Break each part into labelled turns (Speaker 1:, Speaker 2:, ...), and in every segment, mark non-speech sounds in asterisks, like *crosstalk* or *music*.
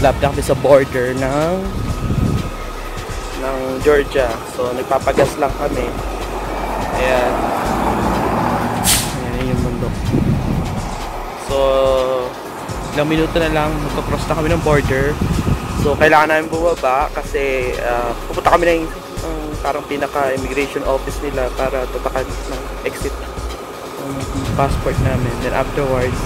Speaker 1: Malapit na kami sa border ng ng Georgia. So, nagpapagas lang kami. Ayan. Ayan yung bundok. So, ilang minuto na lang, magka-cross na kami ng border. So, kailangan namin bumaba kasi uh, pupunta kami ng uh, parang pinaka-immigration office nila para tatakan ng exit passport namin. Then afterwards,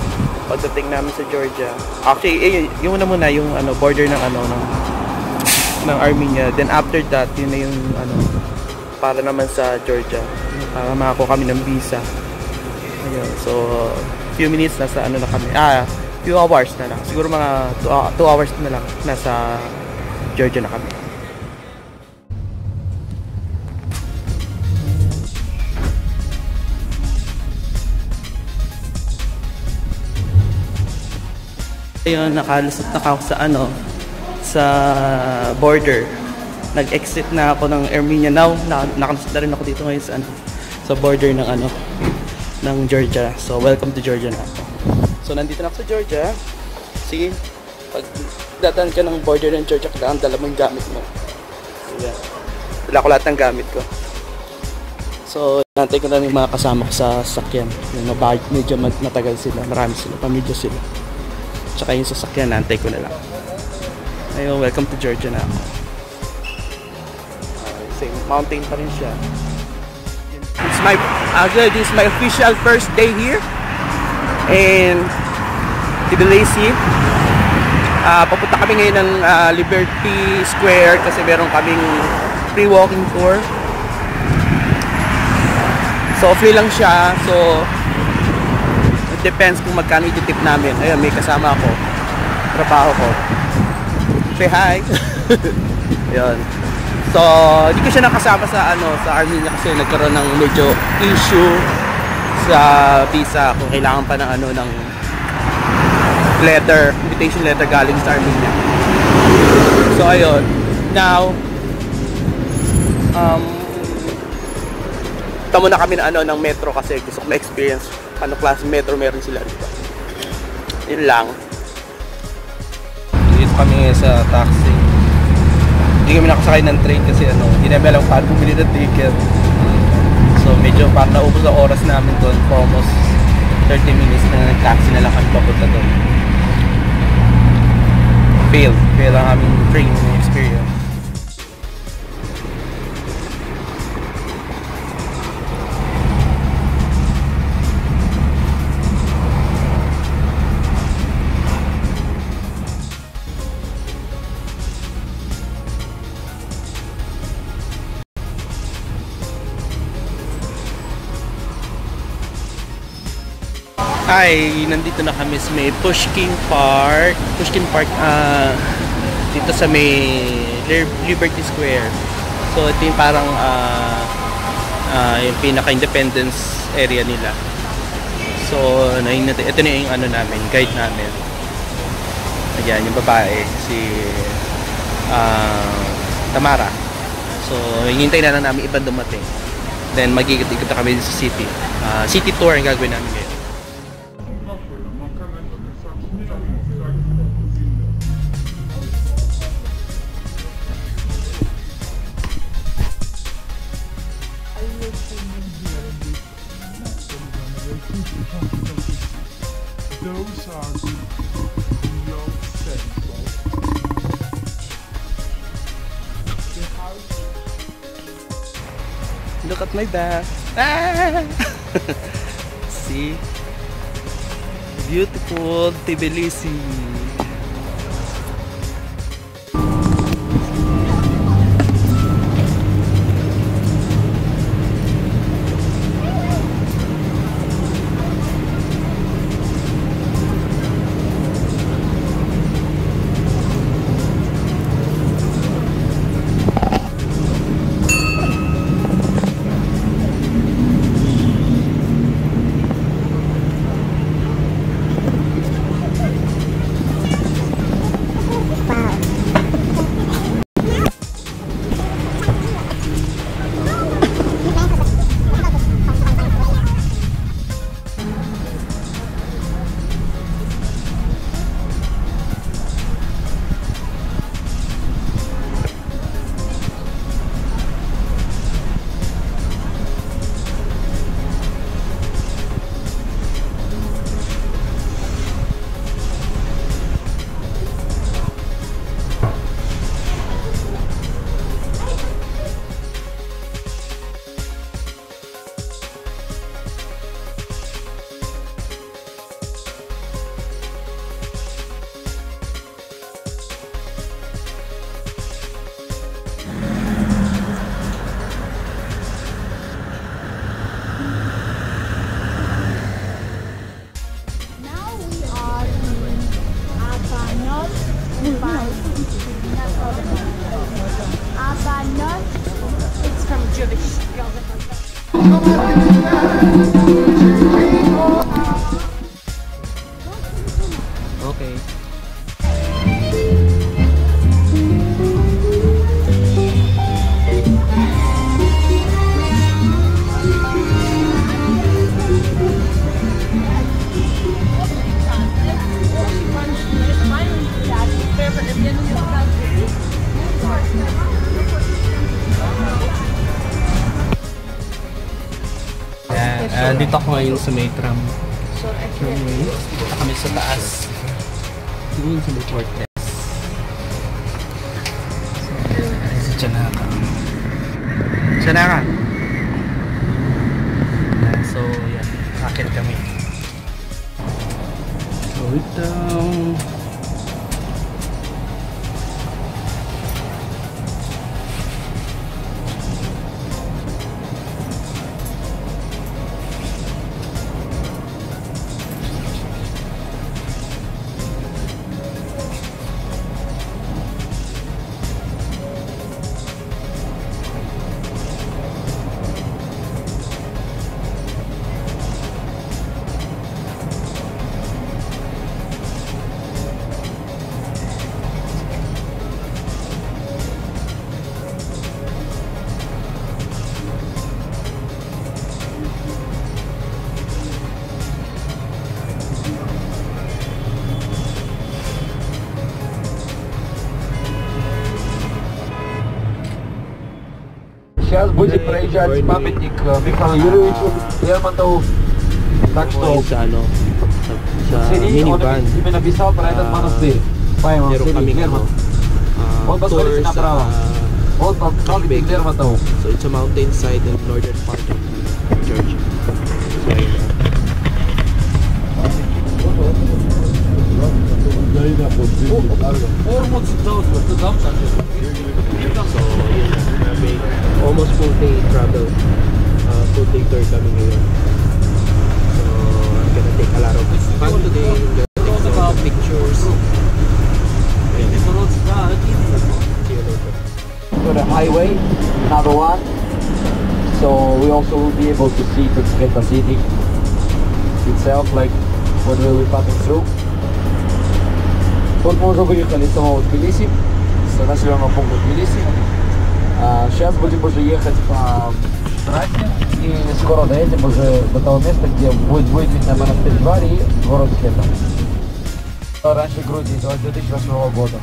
Speaker 1: pagdating namin sa Georgia. Actually, eh, yung una muna yung ano border ng ano ng ng Armenia. Then after that, yun na yung ano para naman sa Georgia. Para makakuha kami ng visa. Ayun. So, few minutes na sa ano na kami. Ah, few hours na lang. Siguro mga 2 uh, two hours na lang nasa Georgia na kami. Ayun, nakalusot na ako sa ano, sa border. Nag-exit na ako ng Armenia now. Na, nakalusot na rin ako dito ngayon sa ano, sa border ng ano, ng Georgia. So, welcome to Georgia na ako. So, nandito na ako sa Georgia. Sige, pag dadaan ka ng border ng Georgia, kailangan dala mo yung gamit mo. Yan. Dala ko lahat ng gamit ko. So, nantay ko na yung mga kasama ko sa sakyan. Medyo matagal sila. Marami sila, pamilya sila. Tsaka yung sasakyan, nantay ko na lang. Ayun, welcome to Georgia na ako. Uh, same mountain pa rin siya. It's my, actually, this is my official first day here. And, Tbilisi. Uh, papunta kami ngayon ng uh, Liberty Square kasi meron kaming free walking tour. So, free lang siya. So, depends kung magkano ititip namin. Ayun, may kasama ako. Trabaho ko. Say hi. *laughs* Ayun. So, hindi ko siya nakasama sa ano, sa Armenia kasi nagkaroon ng medyo issue sa visa kung kailangan pa ng ano ng letter, invitation letter galing sa Armenia. So ayun. Now um tamo na kami na ano ng metro kasi gusto ko ma-experience ano class metro meron sila dito. Yun lang.
Speaker 2: Dito kami sa taxi. Hindi kami nakasakay ng train kasi ano, hindi namin alam paano bumili ng ticket. So medyo parang naubos ang oras namin doon for almost 30 minutes na nag-taxi na lang kami papunta doon. Fail. Fail ang aming train experience.
Speaker 1: Ay, nandito na kami sa may Pushkin Park. Pushkin Park, ah, dito sa may Liberty Square. So, ito yung parang, ah, ah, yung pinaka-independence area nila. So, natin, ito na yung ano namin, guide namin. Ayan, yung babae, si ah, Tamara. So, hinihintay na lang namin ibang dumating. Then, magigit-ikot na kami sa city. Ah, city tour ang gagawin namin my back. Ah! *laughs* See? Beautiful Tbilisi. I'm Ah, dito ako ngayon sa may tram. Okay. Dito kami sa taas. Doon sa may Fortress. Ay, si Chanaka.
Speaker 3: Chanaka.
Speaker 4: Сейчас будем проезжать памятник э, Михаилу Юрьевичу Лермонтову. Так что
Speaker 1: Ngayon sa ano, sa, sa
Speaker 4: Сири, он
Speaker 1: minivan.
Speaker 4: именно писал про этот
Speaker 1: А,
Speaker 4: монастырь. Поэма
Speaker 1: Meron
Speaker 4: Сири,
Speaker 1: kaming ano,
Speaker 4: Лермонтов.
Speaker 1: ah,
Speaker 4: Вот посмотрите
Speaker 1: tour
Speaker 4: направо.
Speaker 1: sa
Speaker 4: Вот он, памятник
Speaker 1: Big.
Speaker 4: Лермонтову.
Speaker 1: So it's a mountainside in northern part of Georgia. So ayun. So yun, grabe. Almost full day travel. Uh, full day tour kami ngayon. So I'm gonna take a lot of fun today. Pictures.
Speaker 4: To the highway, another one. So we also will be able to see Tuxtla City itself, like we will be passing through. Вот мы уже выехали с самого Тбилиси, с населенного пункта Тбилиси. А, сейчас будем уже ехать по трассе и скоро доедем уже до того места, где будет, будет видно монастырь Джвари и город Хета. Раньше Грузии, до 2008 года.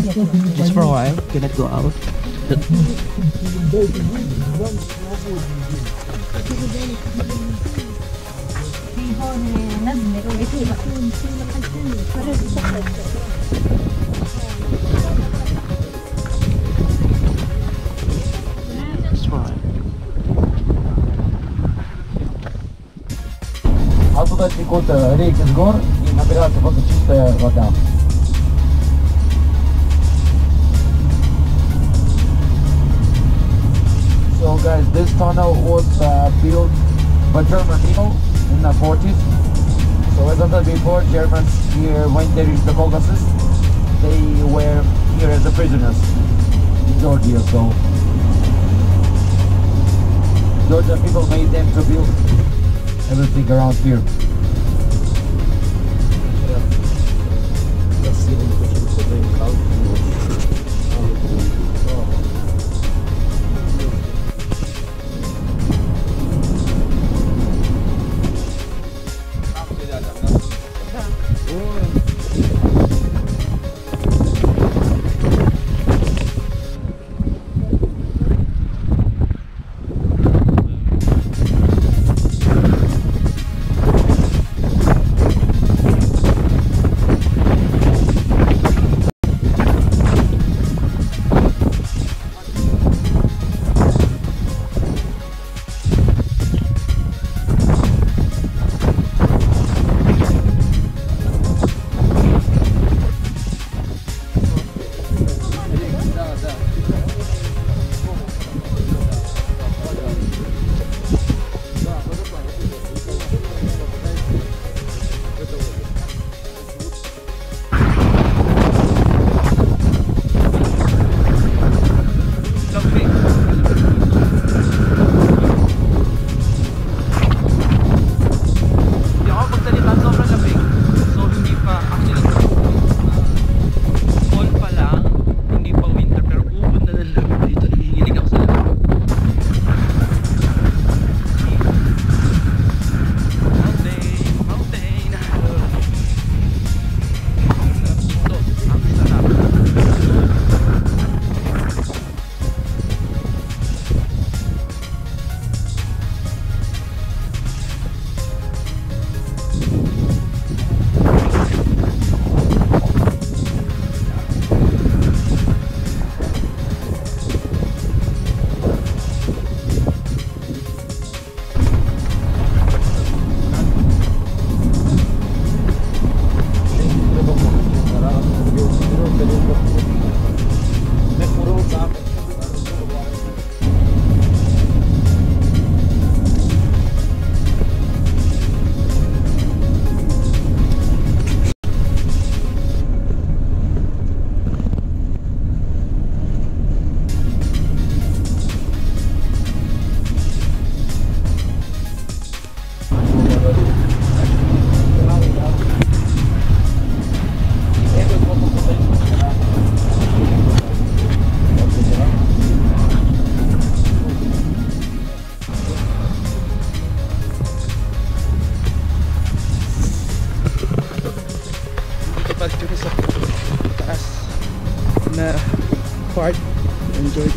Speaker 1: Just for a while, can it go out? Just for a while.
Speaker 4: Оттуда текут э, реки с гор и набирается просто чистая вода. So guys, this tunnel was uh, built by German people in the 40s. So as I said before, Germans here when they reached the Caucasus, they were here as a prisoners in Georgia. So Georgia people made them to build everything around here.
Speaker 1: Hindi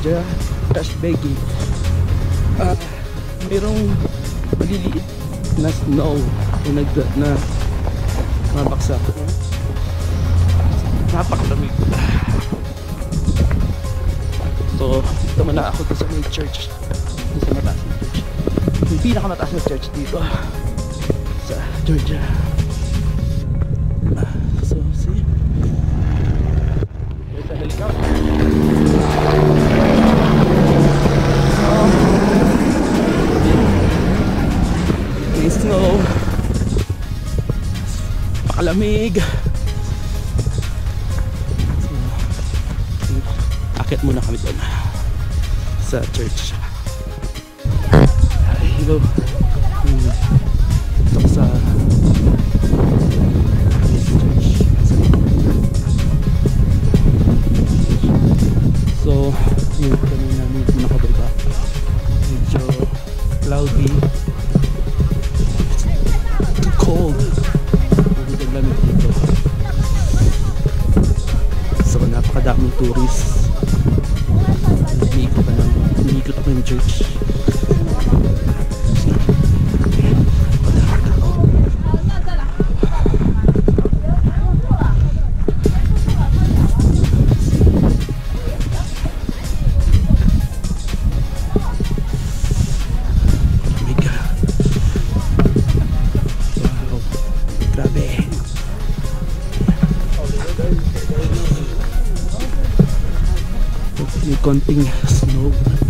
Speaker 1: Georgia Trash Bagging ah mayroong maliliit na snow na nag na mabaksak napakalamig. So dito muna ako sa may church. Sa mataas na church. Yung pinakamataas na church dito sa Georgia So, akit muna kami doon sa church. Ay, hello. Hmm. Ito sa So, yun kami namin nakababa. Medyo cloudy. Konting snow.